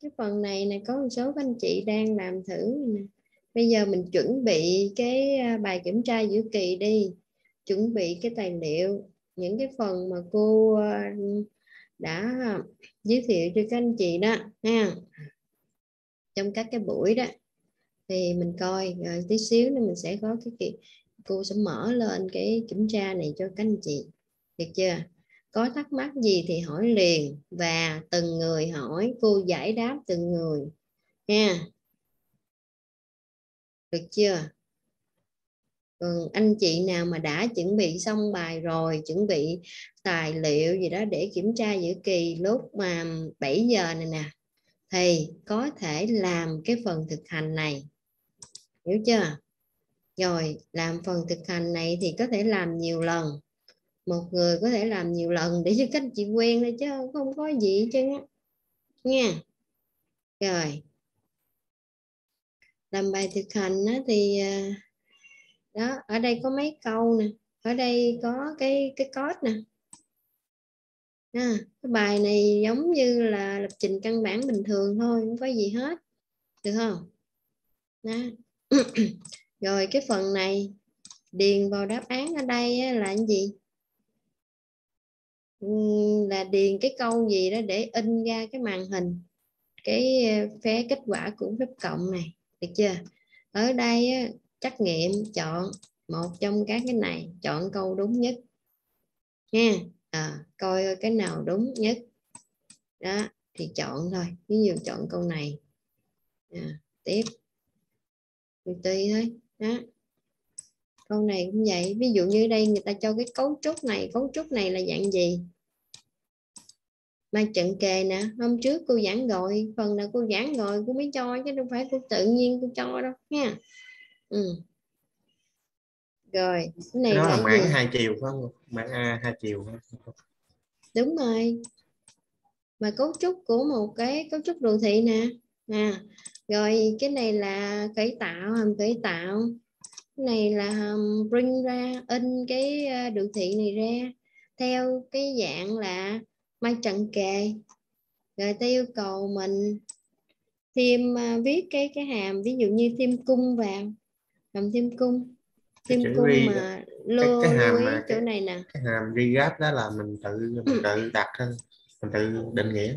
cái phần này này có một số các anh chị đang làm thử nè. Bây giờ mình chuẩn bị cái à, bài kiểm tra giữa kỳ đi. Chuẩn bị cái tài liệu, những cái phần mà cô à, đã giới thiệu cho các anh chị đó, ha. Trong các cái buổi đó, thì mình coi, rồi tí xíu nữa mình sẽ có cái kỳ, cô sẽ mở lên cái kiểm tra này cho các anh chị. Được chưa? Có thắc mắc gì thì hỏi liền và từng người hỏi, cô giải đáp từng người. Nha được chưa? Còn anh chị nào mà đã chuẩn bị xong bài rồi, chuẩn bị tài liệu gì đó để kiểm tra giữa kỳ lúc mà 7 giờ này nè, thì có thể làm cái phần thực hành này. Hiểu chưa? Rồi, làm phần thực hành này thì có thể làm nhiều lần một người có thể làm nhiều lần để cho các chị quen thôi chứ không có gì chứ nha. Rồi. Làm bài thực hành đó thì à, đó ở đây có mấy câu nè. Ở đây có cái cái code nè. À, cái bài này giống như là lập trình căn bản bình thường thôi không có gì hết. Được không? Đó. rồi cái phần này điền vào đáp án ở đây là cái gì? Ừ, là điền cái câu gì đó để in ra cái màn hình cái ờ, phé kết quả của phép cộng này được chưa? Ở đây trắc nghiệm chọn một trong các cái này chọn câu đúng nhất nha. À, coi cái nào đúng nhất. Đó thì chọn thôi ví dụ chọn câu này. À, tiếp. Tùy thôi. Đó câu này cũng vậy. Ví dụ như đây người ta cho cái cấu trúc này cấu trúc này là dạng gì? Mà trận kề nè hôm trước cô giảng rồi phần nào cô giảng rồi cô mới cho chứ đâu phải cô tự nhiên cô cho đâu nha. Ừ. rồi cái này đó là, là mảng hai chiều phải không? Mảng a hai chiều đúng rồi. Mà cấu trúc của một cái cấu trúc đồ thị nè. À rồi cái này là khởi tạo hàm khởi tạo này là bring ra in cái đồ thị này ra. Theo cái dạng là mai trận kề rồi ta yêu cầu mình thêm viết cái cái hàm ví dụ như thêm cung vào. Làm thêm cung thêm cung re, mà lưu, cái, cái hàm mà chỗ cái, này nè. cái hàm regap đó là mình tự mình tự đặt mình tự định nghĩa.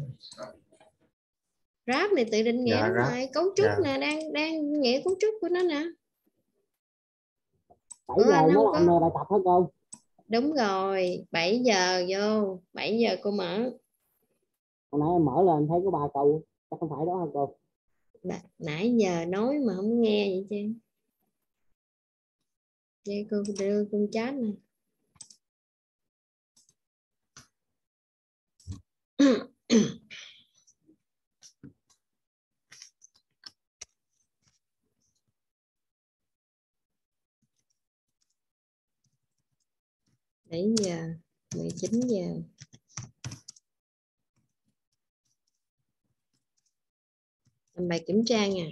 Ráp này tự định nghĩa dạ, cấu trúc dạ. nè đang đang nghĩa cấu trúc của nó nè bảy giờ mới làm có... bài tập hả cô? Đúng rồi 7 giờ vô 7 giờ cô mở. Hồi nãy em mở lên thấy có ba câu chắc không phải đó hả cô? Nãy giờ nói mà không nghe vậy chứ. Đây cô đưa con chat nè 7 giờ, mười chín giờ. Làm bài kiểm tra nha.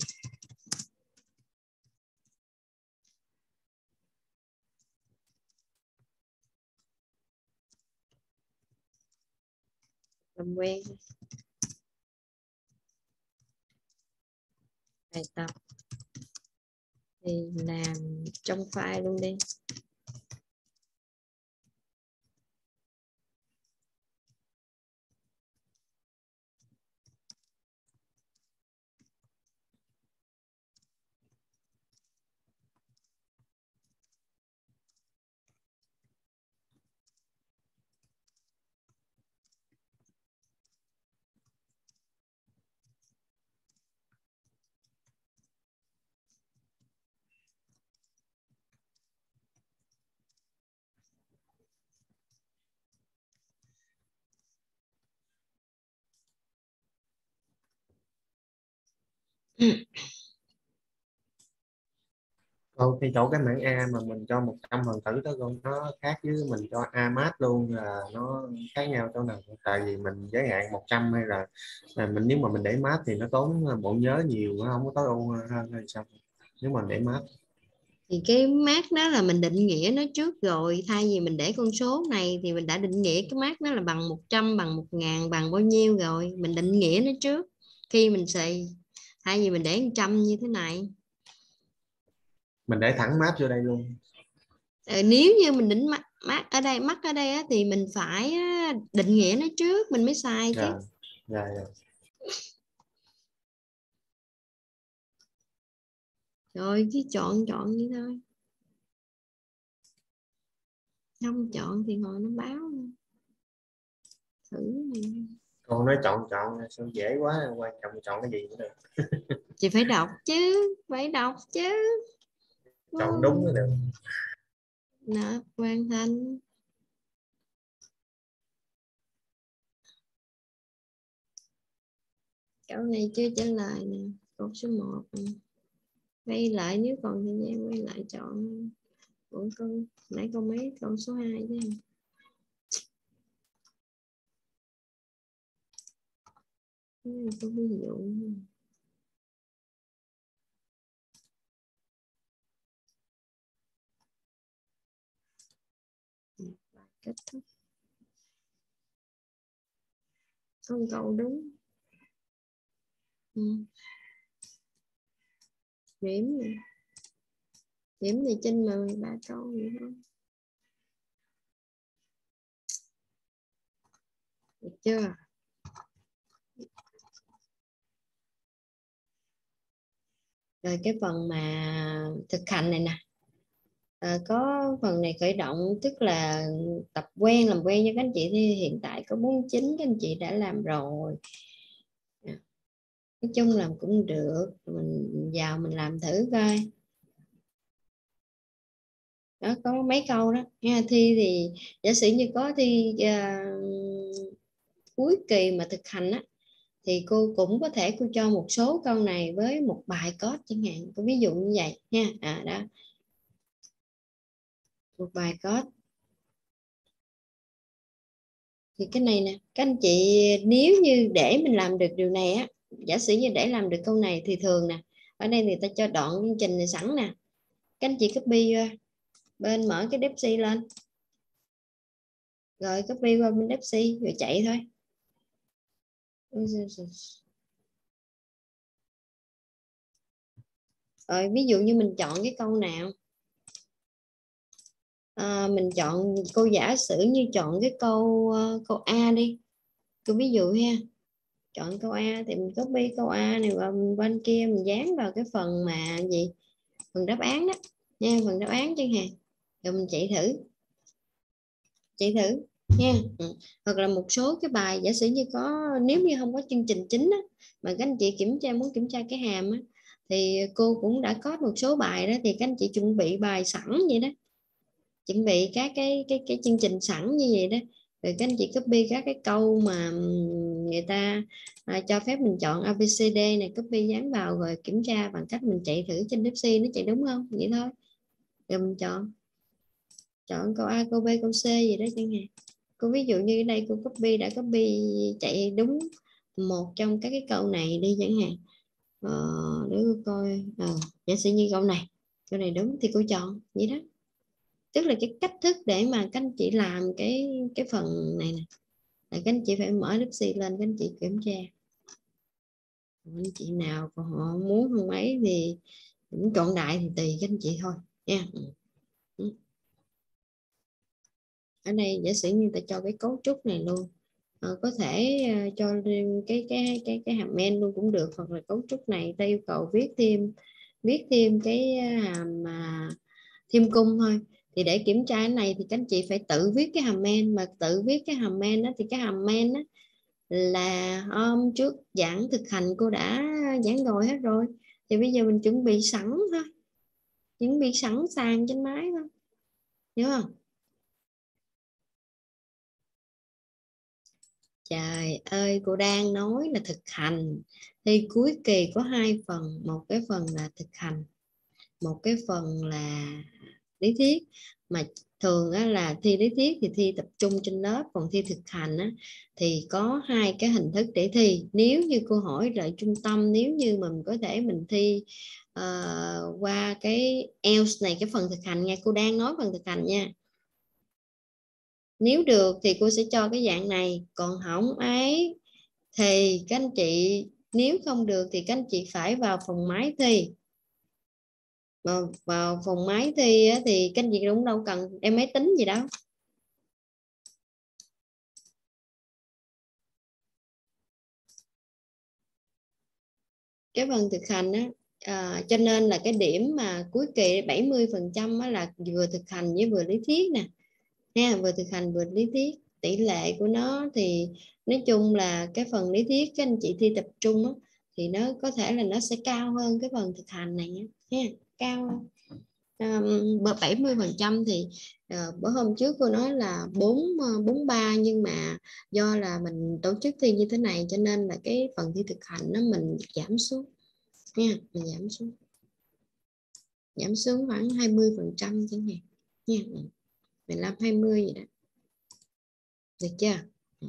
Làm quen. Bài tập. Thì làm trong file luôn đi. Còn thì chỗ cái mảng A mà mình cho 100 phần tử đó con nó khác với mình cho A mát luôn là nó khác nhau chỗ nào tại vì mình giới hạn 100 hay là, là mình nếu mà mình để mát thì nó tốn bộ nhớ nhiều nó không có tối ưu hơn hay sao? Nếu mà để mát thì cái mát đó là mình định nghĩa nó trước rồi thay vì mình để con số này thì mình đã định nghĩa cái mát nó là bằng 100 bằng 1 ngàn bằng bao nhiêu rồi? Mình định nghĩa nó trước. Khi mình xài thay vì mình để trăm như thế này. Mình để thẳng map vô đây luôn. Ừ, nếu như mình định mắt, mắt ở đây mắt ở đây á, thì mình phải định nghĩa nó trước mình mới xài chứ. Dạ dạ dạ rồi cứ chọn chọn như thôi. Không chọn thì ngồi nó báo. Thử này. Con nói chọn chọn sao dễ quá quan trọng chọn cái gì cũng được. Chị phải đọc chứ phải đọc chứ. Chọn đúng mới được. Nợ hoàn thành câu này chưa trả lời nè câu số 1 quay lại nếu còn thời gian quay lại chọn. Của câu nãy câu mấy? Câu số 2 chứ có ví dụ kết thúc không cậu đúng. Ừ. điểm này. Điểm này trên 13 câu vậy không được chưa? Rồi cái phần mà thực hành này nè. À, có phần này khởi động tức là tập quen làm quen cho các anh chị thì hiện tại có 49 các anh chị đã làm rồi. À, nói chung làm cũng được mình vào mình làm thử coi. Đó có mấy câu đó. Nha thi thì giả sử như có thi uh, cuối kỳ mà thực hành á thì cô cũng có thể cô cho một số câu này với một bài code chẳng hạn có ví dụ như vậy nha à đó. Một bài code. Thì cái này nè, các anh chị, nếu như để mình làm được điều này á, giả sử như để làm được câu này thì thường nè, ở đây người ta cho đoạn chương trình này sẵn nè. Các anh chị copy vô, bên mở cái Depsy lên. Rồi copy qua bên Depsy rồi chạy thôi rồi ví dụ như mình chọn cái câu nào? À, mình chọn câu giả sử như chọn cái câu uh, câu A đi. Tôi ví dụ ha chọn câu A thì mình copy câu A này và bên kia mình dán vào cái phần mà gì? Phần đáp án đó. Nha phần đáp án chẳng hạn. Rồi mình chạy thử. Chạy thử nha. Ừ. hoặc là một số cái bài giả sử như có nếu như không có chương trình chính á, mà các anh chị kiểm tra muốn kiểm tra cái hàm á, thì cô cũng đã có một số bài đó thì các anh chị chuẩn bị bài sẵn vậy đó. Chuẩn bị các cái cái cái chương trình sẵn như vậy đó. Rồi các anh chị copy các cái câu mà người ta à, cho phép mình chọn ABCD này copy dán vào rồi kiểm tra bằng cách mình chạy thử trên Pepsi nó chạy đúng không? Vậy thôi. Rồi mình chọn. Chọn câu A câu B câu C gì đó chẳng hạn cô ví dụ như đây cô copy đã copy chạy đúng một trong các cái câu này đi chẳng hạn. Ờ, để cô coi. À, giả sử như câu này câu này đúng thì cô chọn vậy đó. Tức là cái cách thức để mà các anh chị làm cái cái phần này nè. Là các anh chị phải mở Dipsy lên các anh chị kiểm tra. Anh chị nào còn họ muốn không ấy thì cũng chọn đại thì tùy các anh chị thôi nha. Yeah ở đây giả sử như ta cho cái cấu trúc này luôn à, có thể uh, cho cái cái cái cái hàm men luôn cũng được hoặc là cấu trúc này ta yêu cầu viết thêm viết thêm cái ờ, hàm mà thêm cung thôi. Thì để kiểm tra cái này thì các anh chị phải tự viết cái hàm men mà tự viết cái hàm men đó thì cái hàm men đó là hôm trước giảng thực hành cô đã giảng rồi hết rồi. Thì bây giờ mình chuẩn bị sẵn thôi chuẩn bị sẵn sàng trên máy thôi hiểu không? Trời ơi cô đang nói là thực hành. Thì cuối kỳ có hai phần một cái phần là thực hành một cái phần là lý thuyết. Mà thường á, là thi lý thuyết thì thi tập trung trên lớp còn thi thực hành á, thì có hai cái hình thức để thi. Nếu như cô hỏi lại trung tâm nếu như mình có thể mình thi uh, qua cái else này cái phần thực hành nha cô đang nói phần thực hành nha nếu được thì cô sẽ cho cái dạng này. Còn hỏng ấy thì các anh chị nếu không được thì các anh chị phải vào phòng máy thi. Vào, vào phòng máy thi á, thì các anh chị cũng đâu cần em máy tính gì đâu. Cái phần thực hành á à, cho nên là cái điểm mà cuối kỳ 70 phần trăm là vừa thực hành với vừa lý thuyết nè nha vừa thực hành vừa lý thuyết tỷ lệ của nó thì nói chung là cái phần lý thuyết các anh chị thi tập trung đó, thì nó có thể là nó sẽ cao hơn cái phần thực hành này nha cao hơn. Um, 70 phần trăm thì uh, bữa hôm trước cô nói là 4 ờ, bốn ba nhưng mà do là mình tổ chức thi như thế này cho nên là cái phần thi thực hành nó mình giảm xuống nha mình giảm xuống. Giảm xuống khoảng 20 phần trăm chẳng hạn nha. 15 20 gì đó. Được chưa? Ừ.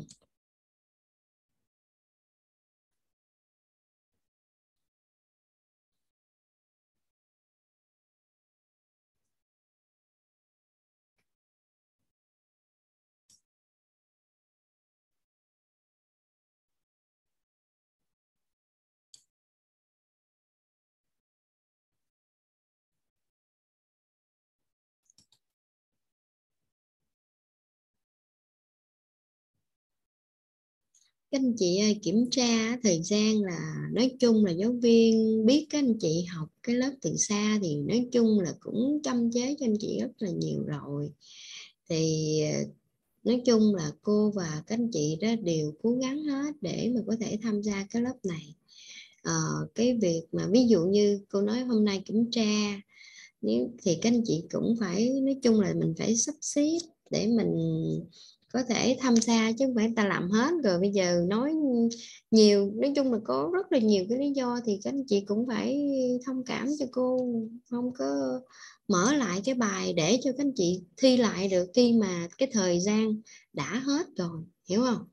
các anh chị ơi, kiểm tra thời gian là nói chung là giáo viên biết các anh chị học cái lớp từ xa thì nói chung là cũng chăm chế cho anh chị rất là nhiều rồi. Thì ờ, nói chung là cô và các anh chị đó đều cố gắng hết để mà có thể tham gia cái lớp này. À, cái việc mà ví dụ như cô nói hôm nay kiểm tra nếu thì các anh chị cũng phải nói chung là mình phải sắp xếp để mình có thể tham gia chứ không phải ta làm hết rồi. Bây giờ nói nhiều nói chung là có rất là nhiều cái lý do thì các anh chị cũng phải thông cảm cho cô. Không có mở lại cái bài để cho các anh chị thi lại được khi mà cái thời gian đã hết rồi. Hiểu không?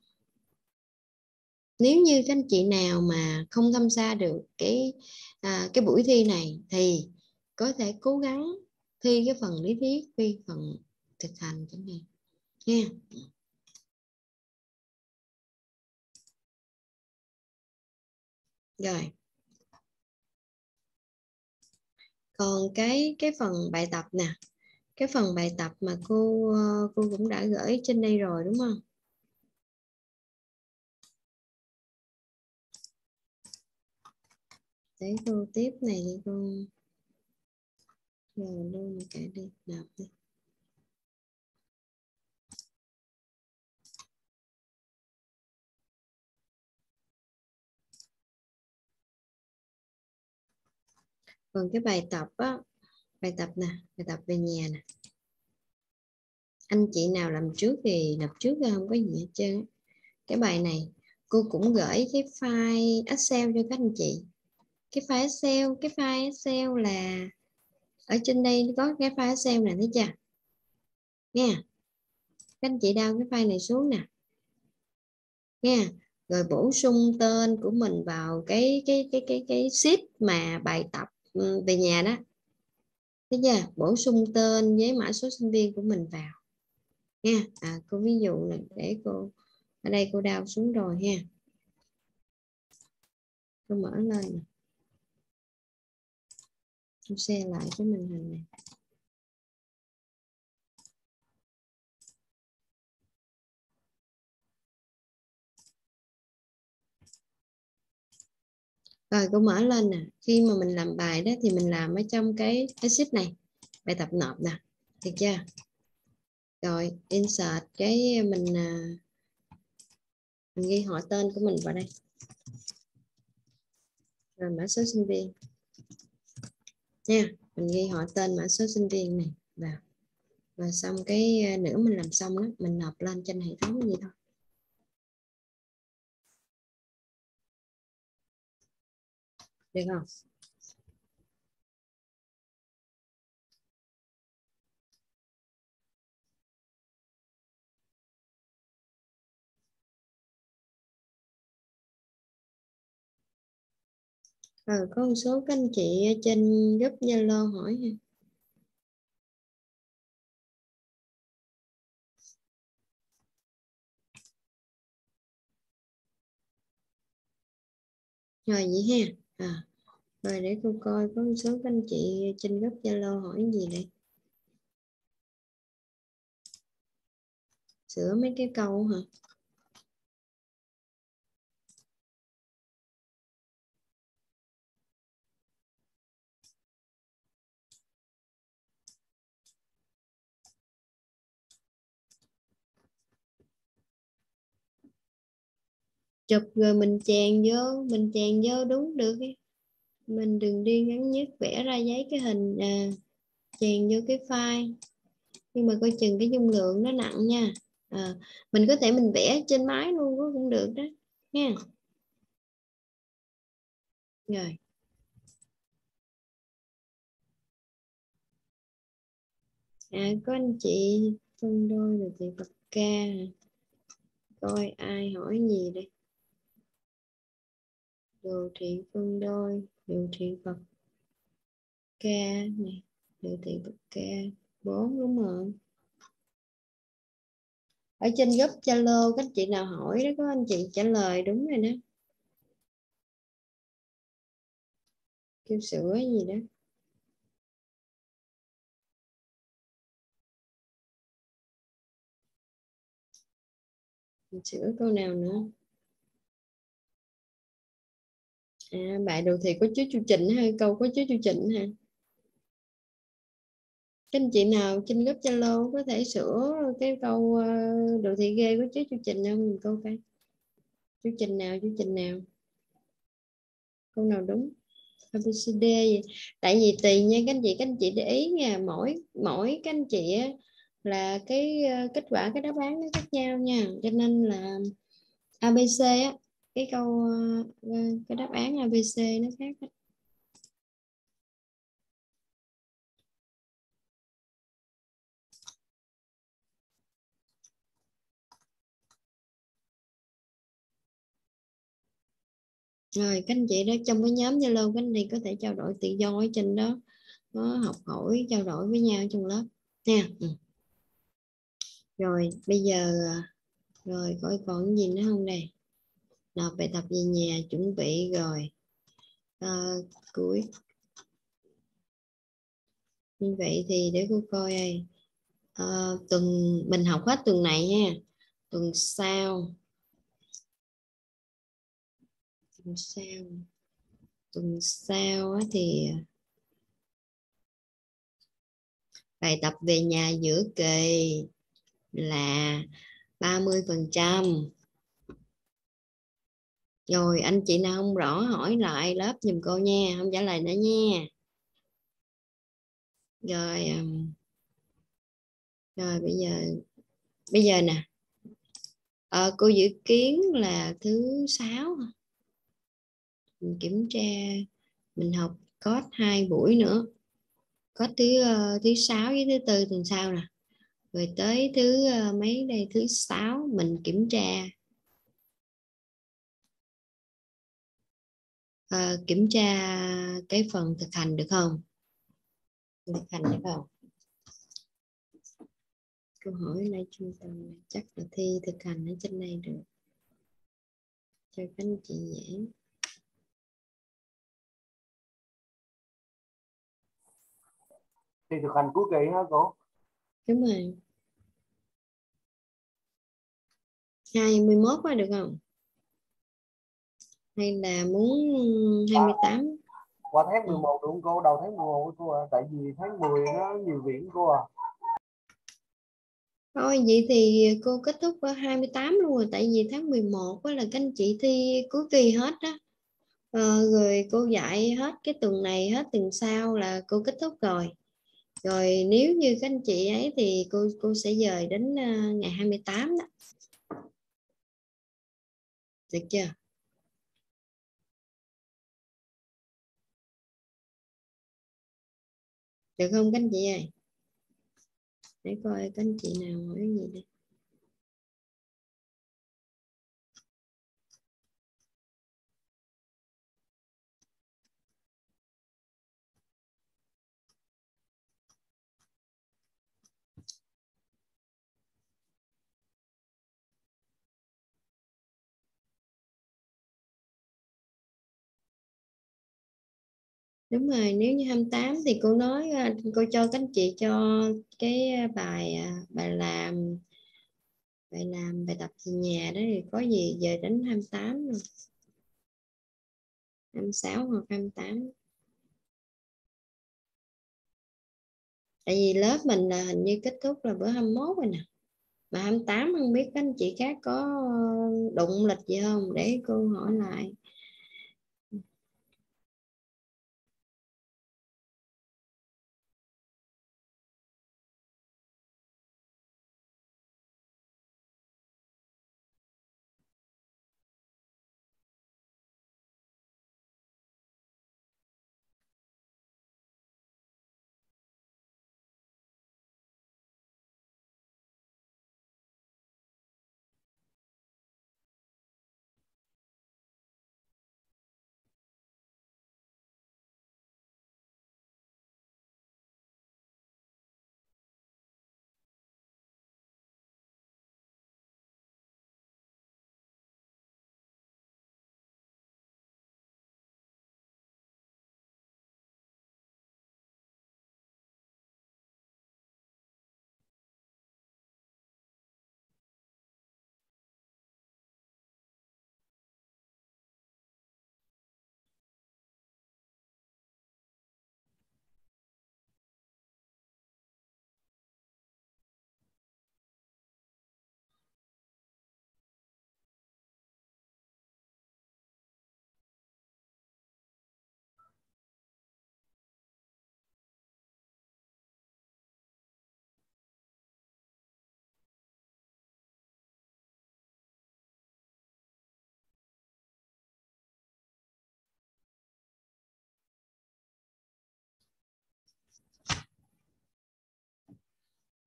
Nếu như các anh chị nào mà không tham gia được cái à, cái buổi thi này thì có thể cố gắng thi cái phần lý thuyết thi phần thực hành chẳng hạn nha. Rồi. Còn cái cái phần bài tập nè. Cái phần bài tập mà cô ờ, cô cũng đã gửi trên đây rồi, đúng không? Để cô tiếp này đi cô rồi luôn cả đi. Đọc đi. Còn cái bài tập á bài tập nè bài tập về nhà nè. Anh chị nào làm trước thì nộp trước ra, không có gì hết trơn cái bài này cô cũng gửi cái file Excel cho các anh chị. Cái file Excel cái file Excel là ở trên đây có cái file Excel này thấy chưa? Nha các anh chị đau cái file này xuống nè. Nha rồi bổ sung tên của mình vào cái cái cái cái cái sheet mà bài tập Ừ, về nhà đó. Thế chưa bổ sung tên với mã số sinh viên của mình vào. Nha à, cô ví dụ này để cô ở đây cô đào xuống rồi ha cô mở lên cô xe lại cái màn hình này rồi, cô mở lên nè. Khi mà mình làm bài đó thì mình làm ở trong cái exit này, bài tập nộp nè. Được chưa? Rồi, insert cái mình à, mình ghi họ tên của mình vào đây. Rồi, mã số sinh viên. Nha, mình ghi họ tên mã số sinh viên này vào. Và xong cái à, nữa mình làm xong đó, mình nộp lên trên hệ thống như thôi. Được không à, có một số các anh chị trên group Zalo hỏi ha rồi vậy ha. À rồi để cô coi có một số các anh chị trên group zalo hỏi gì đây sửa mấy cái câu hả chụp rồi mình chèn vô, mình chèn vô đúng được ấy mình đừng đi ngắn nhất vẽ ra giấy cái hình à, chèn vô cái file. Nhưng mà coi chừng cái dung lượng nó nặng nha. À, mình có thể mình vẽ trên máy luôn cũng được đó nha. Rồi. À có anh chị phân đôi rồi chị bật ca. Coi ai hỏi gì đây? Đồ thị phân đôi, đồ thị bậc ca này, đồ thị bậc ca. Bốn đúng không ở trên group Zalo, các chị nào hỏi đó, có anh chị trả lời đúng rồi đó. Kêu sửa gì đó. Mình sửa câu nào nữa? À bài đồ thị có chứa chu trình hay câu có chứa chu trình ha. Các anh chị nào trên group Zalo có thể sửa cái câu ờ, đồ thị ghê có chứa chu trình không? Mình câu coi. Chu trình nào chu trình nào? Câu nào đúng? ABCD gì? tại vì tùy nha các anh chị các anh chị để ý nha mỗi mỗi các anh chị á, là cái ờ, kết quả cái đáp án nó khác nhau nha. Cho nên là ABC á cái câu ờ, cái đáp án là BC nó khác rồi, các anh chị đó, trong cái nhóm Zalo, các anh chị có thể trao đổi tự do ở trên đó. Nó học hỏi, trao đổi với nhau trong lớp. Nha ừ. rồi, bây giờ ờ, rồi, coi còn gì nữa không đây? Nộp bài tập về nhà chuẩn bị rồi. À, cuối. Như vậy thì để cô coi đây. À, tuần mình học hết tuần này nha. Tuần sau. Tuần sau. Tuần sau thì bài tập về nhà giữa kỳ là 30 phần trăm rồi anh chị nào không rõ hỏi lại lớp giùm cô nha không trả lời nữa nha. Rồi um, rồi bây giờ bây giờ nè. À, cô dự kiến là thứ sáu mình kiểm tra mình học có hai buổi nữa. Có thứ uh, thứ sáu với thứ tư tuần sau nè? Rồi tới thứ uh, mấy đây thứ sáu mình kiểm tra. Uh, kiểm tra cái phần thực hành được không? Thực hành được không? Câu hỏi này trung tâm chắc là thi thực hành ở trên này được. Cho các anh chị dễ. Thì thực hành cuối kỳ hả cô? Đúng rồi. 21 có được không hay là muốn 28 qua tháng 11 được không cô? Đầu tháng 11 cô à tại vì tháng 10 nó nhiều viễn cô à Thôi vậy thì cô kết thúc ở 28 luôn rồi. Tại vì tháng 11 là các anh chị thi cuối kỳ hết á. Ờ, rồi cô dạy hết cái tuần này hết tuần sau là cô kết thúc rồi. Rồi nếu như các anh chị ấy thì cô cô sẽ dời đến uh, ngày 28 đó. Được chưa được không, các anh chị ơi? Để coi các anh chị nào hỏi gì đây. Đúng rồi, nếu như 28 thì cô nói à, cô cho các anh chị cho cái à, bài à, bài làm bài làm, bài tập về nhà đó thì có gì giờ đến 28 rồi. 26 hoặc 28 tại vì lớp mình là hình như kết thúc là bữa 21 rồi nè. Mà 28 không biết các anh chị khác có đụng lịch gì không? Để cô hỏi lại.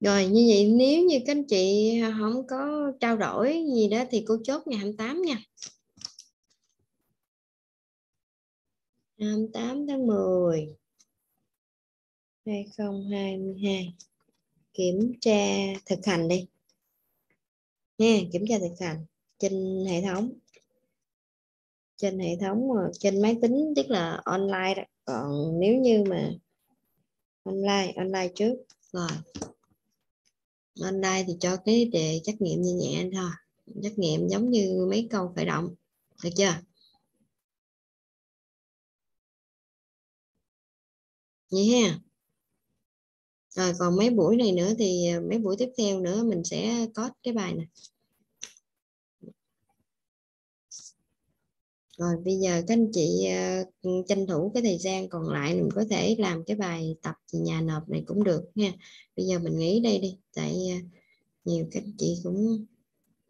Rồi, như vậy nếu như các anh chị không có trao đổi gì đó thì cô chốt ngày 28 nha. 28 tháng 10 2022 kiểm tra thực hành đi. Nha, kiểm tra thực hành trên hệ thống. Trên hệ thống trên máy tính, tức là online đó. còn nếu như mà online online trước. Rồi online thì cho cái đề trắc nghiệm nhẹ nhẹ thôi. Trắc nghiệm giống như mấy câu khởi động. Được chưa? Vậy ha. Rồi còn mấy buổi này nữa thì à, mấy buổi tiếp theo nữa mình sẽ có cái bài này rồi bây giờ các anh chị uh, tranh thủ cái thời gian còn lại mình có thể làm cái bài tập nhà nộp này cũng được nha. Bây giờ mình nghĩ đây đi tại uh, nhiều các anh chị cũng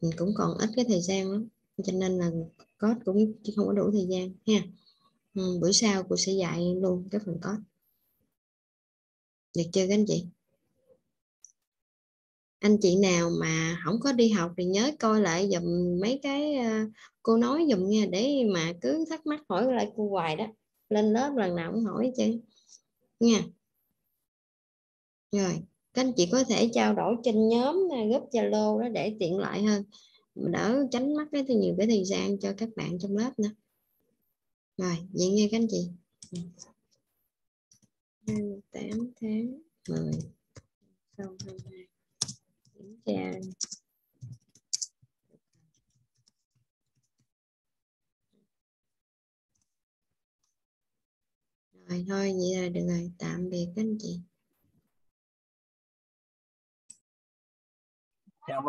mình cũng còn ít cái thời gian lắm cho nên là code cũng không có đủ thời gian ha. Ừ, bữa sau cô sẽ dạy luôn cái phần code. Được chưa các anh chị? Anh chị nào mà không có đi học thì nhớ coi lại dùm mấy cái ờ, cô nói dùm nha, để mà cứ thắc mắc hỏi lại cô hoài đó. Lên lớp lần nào cũng hỏi chứ. Nha. Rồi, các anh chị có thể trao đổi trên nhóm ờ, group zalo đó để tiện lợi hơn. Đỡ tránh mất cái nhiều cái thời gian cho các bạn trong lớp nữa. Rồi, vậy nghe các anh chị. 28 tháng 10 sau 22 kiểm tra rồi thôi vậy là được rồi. Tạm biệt các anh chị. Dạ vâng.